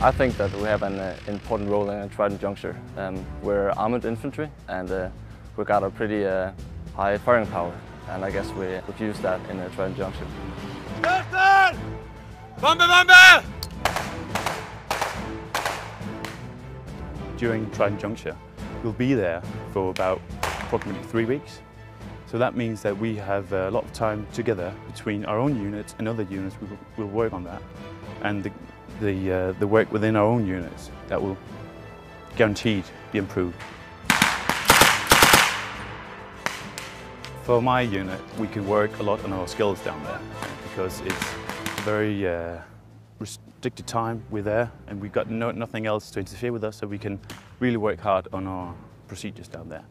I think that we have an uh, important role in Trident Juncture. Um, we're armored infantry and uh, we got a pretty uh, high firing power and I guess we would use that in uh, Trident Juncture. Bombe, bombe! During Trident Juncture, we'll be there for about approximately three weeks. So that means that we have a lot of time together between our own units and other units. We will we'll work on that. And the, the, uh, the work within our own units that will guaranteed be improved. For my unit, we can work a lot on our skills down there because it's very uh, restricted time we're there and we've got no, nothing else to interfere with us so we can really work hard on our procedures down there.